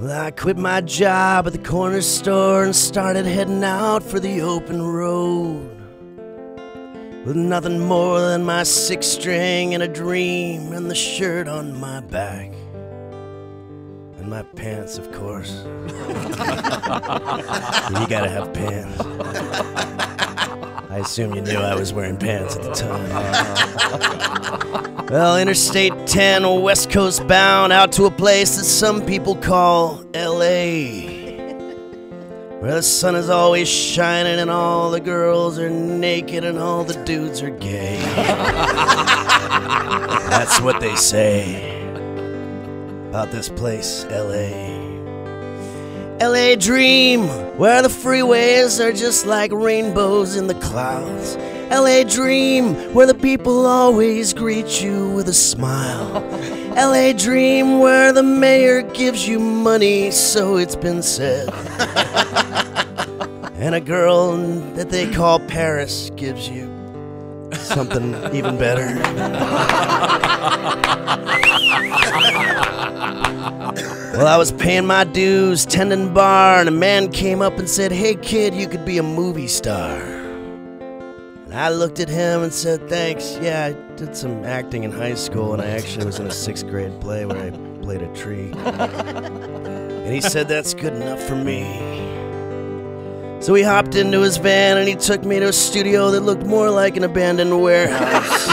Well, I quit my job at the corner store and started heading out for the open road. With nothing more than my six string and a dream and the shirt on my back. And my pants, of course. you gotta have pants. Assume you knew I was wearing pants at the time. well, Interstate 10, West Coast bound, out to a place that some people call LA. Where the sun is always shining and all the girls are naked and all the dudes are gay. That's what they say about this place, LA. LA Dream, where the freeways are just like rainbows in the clouds. LA Dream, where the people always greet you with a smile. LA Dream, where the mayor gives you money, so it's been said. and a girl that they call Paris gives you something even better. well, I was paying my dues, tending bar, and a man came up and said, Hey kid, you could be a movie star. And I looked at him and said, Thanks. Yeah, I did some acting in high school, and I actually was in a sixth grade play where I played a tree. and he said, That's good enough for me. So he hopped into his van and he took me to a studio that looked more like an abandoned warehouse.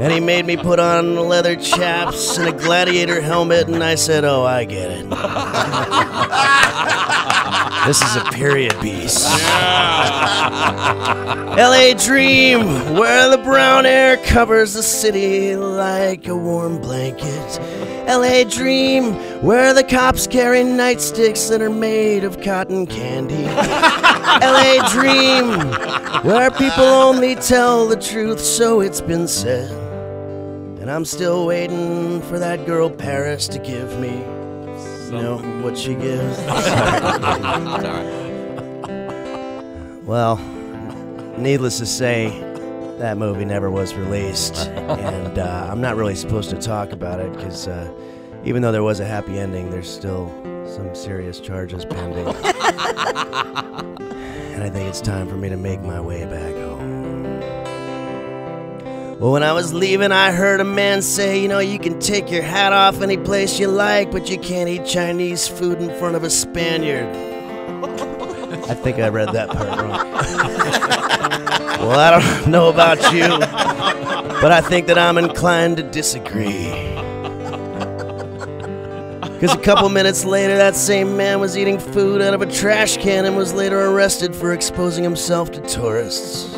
And he made me put on leather chaps and a gladiator helmet, and I said, Oh, I get it. this is a period piece. LA Dream, where the brown air covers the city like a warm blanket. LA Dream, where the cops carry nightsticks that are made of cotton candy. LA Dream, where people only tell the truth, so it's been said. And I'm still waiting for that girl Paris to give me, you know, what she gives. well, needless to say, that movie never was released, and uh, I'm not really supposed to talk about it because uh, even though there was a happy ending, there's still some serious charges pending. and I think it's time for me to make my way back home. Well, when I was leaving, I heard a man say, You know, you can take your hat off any place you like, but you can't eat Chinese food in front of a Spaniard. I think I read that part wrong. Well, I don't know about you, but I think that I'm inclined to disagree. Because a couple minutes later, that same man was eating food out of a trash can and was later arrested for exposing himself to tourists.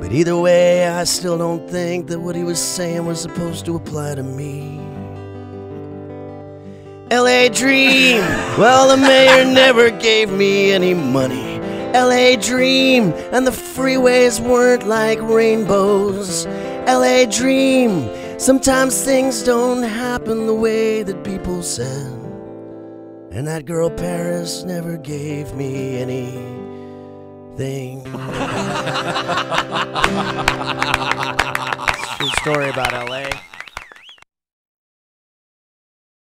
But either way, I still don't think that what he was saying was supposed to apply to me. LA Dream, well, the mayor never gave me any money. LA Dream, and the freeways weren't like rainbows. LA Dream, sometimes things don't happen the way that people said. And that girl Paris never gave me anything. True story about LA.